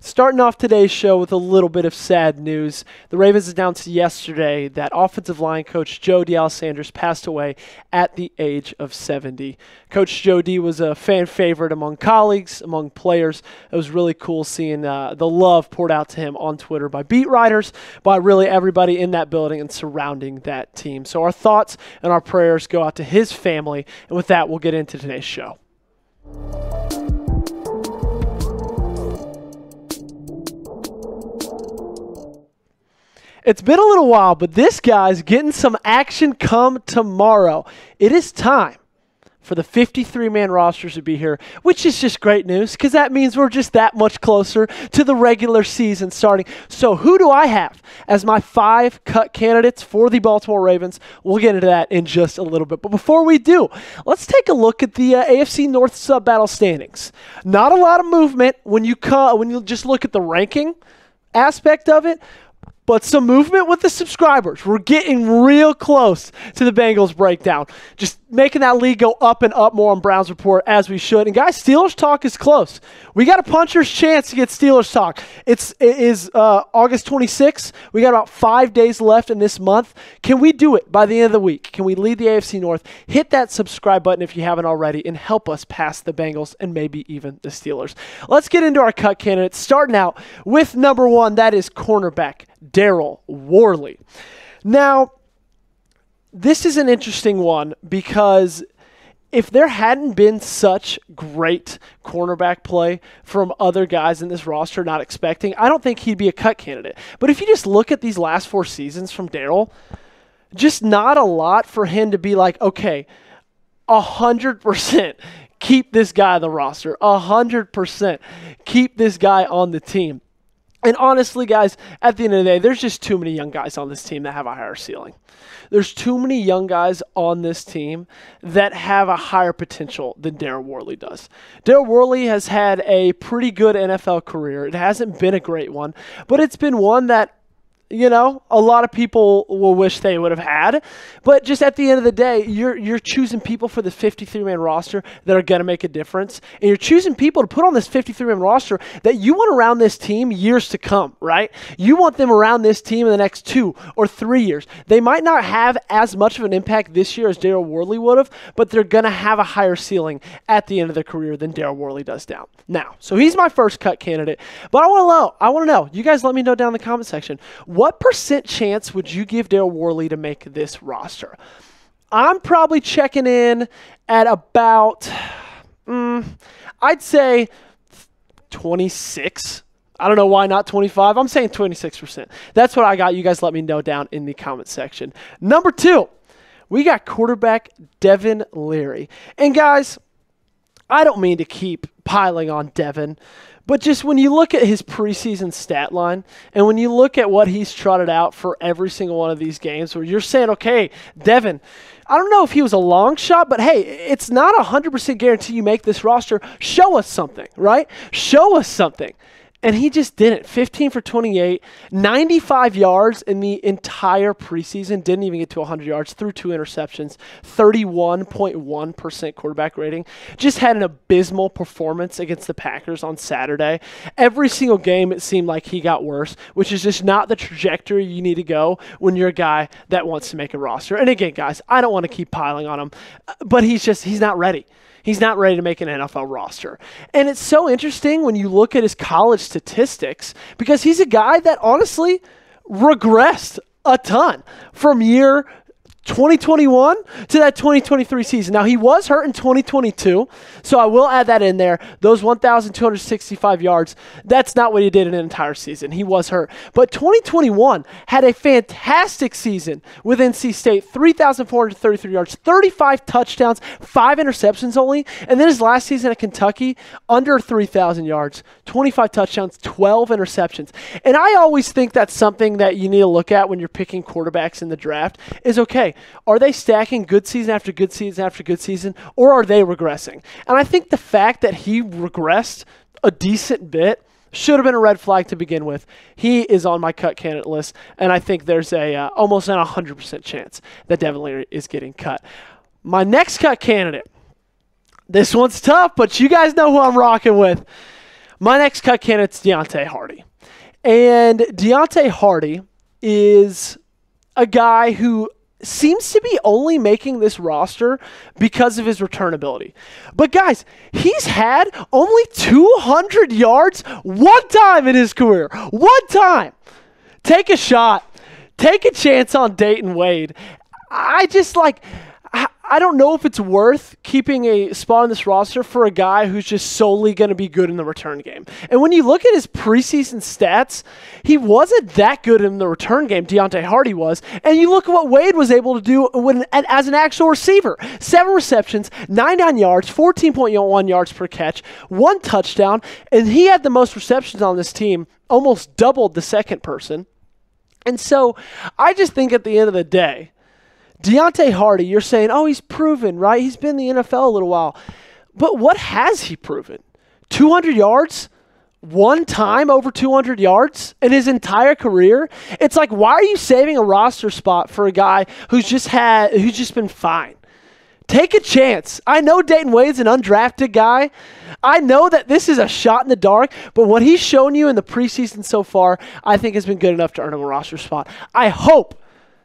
Starting off today's show with a little bit of sad news. The Ravens announced yesterday that offensive line coach Joe D'Alessandro passed away at the age of 70. Coach Joe D was a fan favorite among colleagues, among players. It was really cool seeing uh, the love poured out to him on Twitter by beat writers, by really everybody in that building and surrounding that team. So our thoughts and our prayers go out to his family. And with that, we'll get into today's show. It's been a little while, but this guy's getting some action come tomorrow. It is time for the 53 man rosters to be here, which is just great news because that means we're just that much closer to the regular season starting. So, who do I have as my five cut candidates for the Baltimore Ravens? We'll get into that in just a little bit. But before we do, let's take a look at the uh, AFC North sub battle standings. Not a lot of movement when you, cu- when you just look at the ranking aspect of it but some movement with the subscribers. We're getting real close to the Bengals breakdown. Just making that lead go up and up more on Browns Report as we should. And guys, Steelers talk is close. We got a puncher's chance to get Steelers talk. It's it is uh, August 26th. We got about five days left in this month. Can we do it by the end of the week? Can we lead the AFC North? Hit that subscribe button if you haven't already, and help us pass the Bengals and maybe even the Steelers. Let's get into our cut candidates. Starting out with number one, that is cornerback Daryl Worley. Now, this is an interesting one because if there hadn't been such great cornerback play from other guys in this roster not expecting, I don't think he'd be a cut candidate. But if you just look at these last four seasons from Daryl, just not a lot for him to be like, okay, 100% keep this guy on the roster, 100% keep this guy on the team. And honestly, guys, at the end of the day, there's just too many young guys on this team that have a higher ceiling. There's too many young guys on this team that have a higher potential than Daryl Worley does. Daryl Worley has had a pretty good NFL career. It hasn't been a great one, but it's been one that you know, a lot of people will wish they would have had. But just at the end of the day, you're you're choosing people for the 53 man roster that are going to make a difference, and you're choosing people to put on this 53 man roster that you want around this team years to come, right? You want them around this team in the next two or three years. They might not have as much of an impact this year as Daryl Worley would have, but they're going to have a higher ceiling at the end of their career than Daryl Worley does now. Now, so he's my first cut candidate, but I want to know. I want to know. You guys, let me know down in the comment section what percent chance would you give Daryl Worley to make this roster? I'm probably checking in at about, mm, I'd say 26. I don't know why not 25. I'm saying 26%. That's what I got. You guys let me know down in the comment section. Number two, we got quarterback Devin Leary. And guys, I don't mean to keep piling on Devin, but just when you look at his preseason stat line and when you look at what he's trotted out for every single one of these games, where you're saying, okay, Devin, I don't know if he was a long shot, but hey, it's not a 100% guarantee you make this roster. Show us something, right? Show us something. And he just didn't. 15 for 28, 95 yards in the entire preseason. Didn't even get to 100 yards. Threw two interceptions. 31.1% quarterback rating. Just had an abysmal performance against the Packers on Saturday. Every single game, it seemed like he got worse, which is just not the trajectory you need to go when you're a guy that wants to make a roster. And again, guys, I don't want to keep piling on him, but he's just, he's not ready. He's not ready to make an NFL roster. And it's so interesting when you look at his college statistics because he's a guy that honestly regressed a ton from year 2021 to that 2023 season. Now, he was hurt in 2022, so I will add that in there. Those 1,265 yards, that's not what he did in an entire season. He was hurt. But 2021 had a fantastic season with NC State 3,433 yards, 35 touchdowns, five interceptions only. And then his last season at Kentucky, under 3,000 yards, 25 touchdowns, 12 interceptions. And I always think that's something that you need to look at when you're picking quarterbacks in the draft is okay, are they stacking good season after good season after good season, or are they regressing? And I think the fact that he regressed a decent bit should have been a red flag to begin with. He is on my cut candidate list, and I think there's a uh, almost an 100% chance that Devin Leary is getting cut. My next cut candidate, this one's tough, but you guys know who I'm rocking with. My next cut candidate's Deonte Harty. And Deonte Harty is a guy who seems to be only making this roster because of his returnability. But guys, he's had only 200 yards one time in his career. One time. Take a shot. Take a chance on Dayton Wade. I just like I don't know if it's worth keeping a spot on this roster for a guy who's just solely going to be good in the return game. And when you look at his preseason stats, he wasn't that good in the return game. Deonte Harty was, and you look at what Wade was able to do when as an actual receiver: seven receptions, 99 yards, 14.1 yards per catch, one touchdown, and he had the most receptions on this team, almost doubled the second person. And so, I just think at the end of the day Deonte Harty, you're saying, oh, he's proven, right? He's been in the NFL a little while. But what has he proven? 200 yards? One time over 200 yards in his entire career? It's like, why are you saving a roster spot for a guy who's just had, who's just been fine? Take a chance. I know Dayton Wade's an undrafted guy. I know that this is a shot in the dark, but what he's shown you in the preseason so far, I think has been good enough to earn him a roster spot. I hope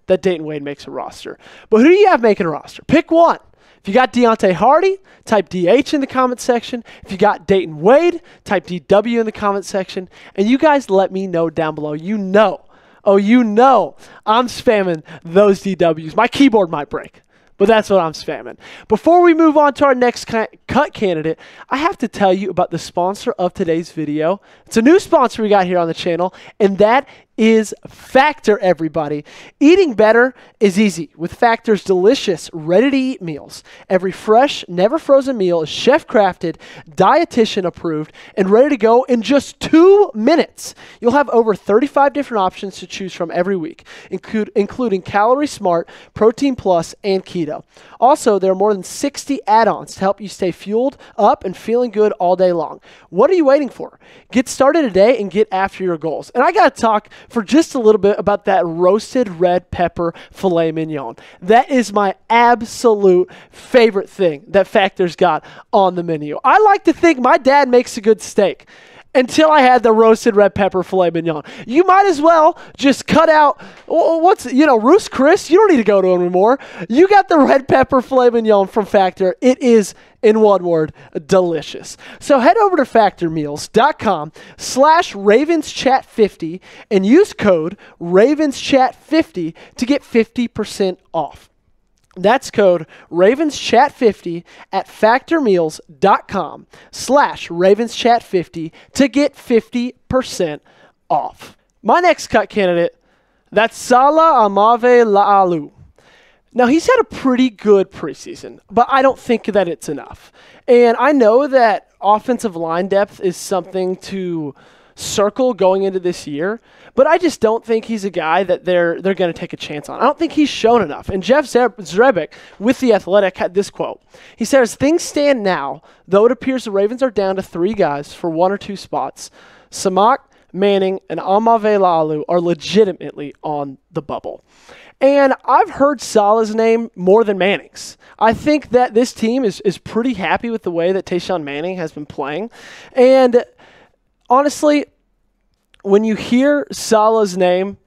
that Dayton Wade makes a roster. But who do you have making a roster? Pick one. If you got Deonte Harty, type DH in the comment section. If you got Dayton Wade, type DW in the comment section. And you guys let me know down below. You know, oh, you know, I'm spamming those DWs. My keyboard might break but that's what I'm spamming. Before we move on to our next cut candidate, I have to tell you about the sponsor of today's video. It's a new sponsor we got here on the channel, and that is Factor, everybody. Eating better is easy with Factor's delicious, ready to eat meals. Every fresh, never frozen meal is chef crafted, dietitian approved, and ready to go in just two minutes. You'll have over 35 different options to choose from every week, include, including Calorie Smart, Protein Plus, and Keto. Also, there are more than 60 add ons to help you stay fueled up and feeling good all day long. What are you waiting for? Get started today and get after your goals. And I got to talk for just a little bit about that roasted red pepper filet mignon. That is my absolute favorite thing that Factor's got on the menu. I like to think my dad makes a good steak until I had the roasted red pepper filet mignon. You might as well just cut out what's you know Ruth's Chris. You don't need to go to them anymore. You got the red pepper filet mignon from Factor. It is in one word, delicious. So head over to factormeals.com slash ravenschat50 and use code ravenschat50 to get 50% off. That's code RavensChat50 at factormeals.com slash RavensChat50 to get 50% off. My next cut candidate, that's Sala Aumavae-Laulu. Now, he's had a pretty good preseason, but I don't think that it's enough. And I know that offensive line depth is something to circle going into this year, but I just don't think he's a guy that they're they're going to take a chance on. I don't think he's shown enough. And Jeff Zrebiec with the Athletic had this quote. He says, "Things stand now, though it appears the Ravens are down to three guys for one or two spots. Samac, Manning, and Aumavae-Laulu are legitimately on the bubble." And I've heard Sala's name more than Manning's. I think that this team is, is pretty happy with the way that Tashawn Manning has been playing. And honestly, when you hear Sala's name,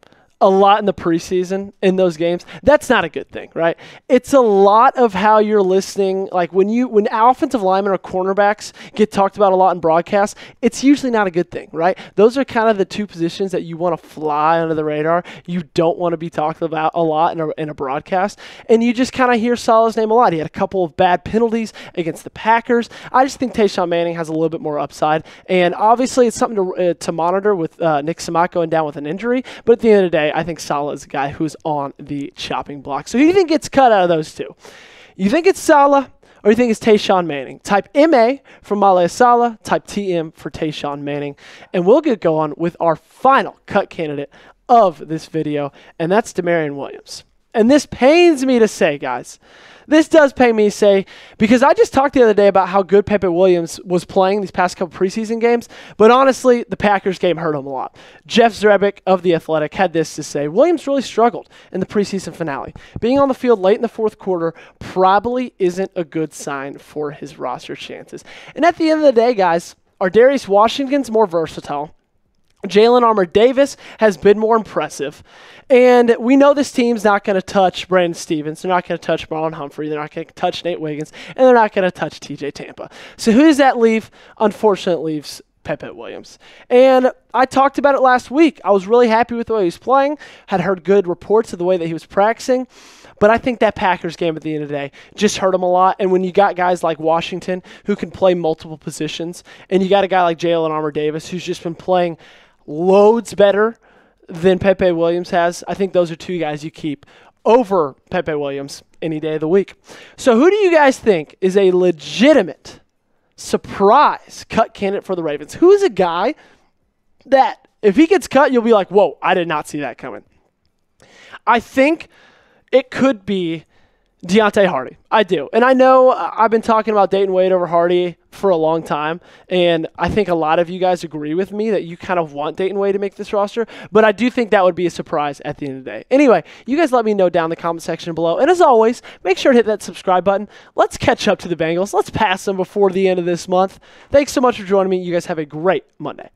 a lot in the preseason in those games, that's not a good thing, right? It's a lot of how you're listening. Like when you when offensive linemen or cornerbacks get talked about a lot in broadcasts, it's usually not a good thing, right? Those are kind of the two positions that you want to fly under the radar. You don't want to be talked about a lot in a, in a broadcast, and you just kind of hear Sala's name a lot. He had a couple of bad penalties against the Packers. I just think Tashawn Manning has a little bit more upside, and obviously it's something to uh, to monitor with uh, Nick Samac going down with an injury. But at the end of the day, I think Sala is a guy who's on the chopping block. So who do you think gets cut out of those two? You think it's Sala or you think it's Tashawn Manning? Type MA for Male Salah, type TM for Tashawn Manning, and we'll get going with our final cut candidate of this video, and that's Damarion Williams. And this pains me to say, guys, this does pain me to say because I just talked the other day about how good Pepe Williams was playing these past couple preseason games, but honestly, the Packers game hurt him a lot. Jeff Zrebiec of The Athletic had this to say Williams really struggled in the preseason finale. Being on the field late in the fourth quarter probably isn't a good sign for his roster chances. And at the end of the day, guys, are Darius Washington's more versatile. Jalyn Armour Davis has been more impressive. And we know this team's not going to touch Brandon Stephens. They're not going to touch Marlon Humphrey. They're not going to touch Nate Wiggins. And they're not going to touch TJ Tampa. So who does that leave? Unfortunately, leaves Pepe Williams. And I talked about it last week. I was really happy with the way he was playing, had heard good reports of the way that he was practicing. But I think that Packers game at the end of the day just hurt him a lot. And when you got guys like Washington who can play multiple positions, and you got a guy like Jalyn Armour Davis who's just been playing loads better than Pepe Williams has, I think those are two guys you keep over Pepe Williams any day of the week. So, who do you guys think is a legitimate surprise cut candidate for the Ravens? Who is a guy that, if he gets cut, you'll be like, whoa, I did not see that coming? I think it could be Deonte Harty. I do. And I know uh, I've been talking about Dayton Wade over Harty for a long time. And I think a lot of you guys agree with me that you kind of want Dayton Wade to make this roster. But I do think that would be a surprise at the end of the day. Anyway, you guys let me know down in the comment section below. And as always, make sure to hit that subscribe button. Let's catch up to the Bengals. Let's pass them before the end of this month. Thanks so much for joining me. You guys have a great Monday.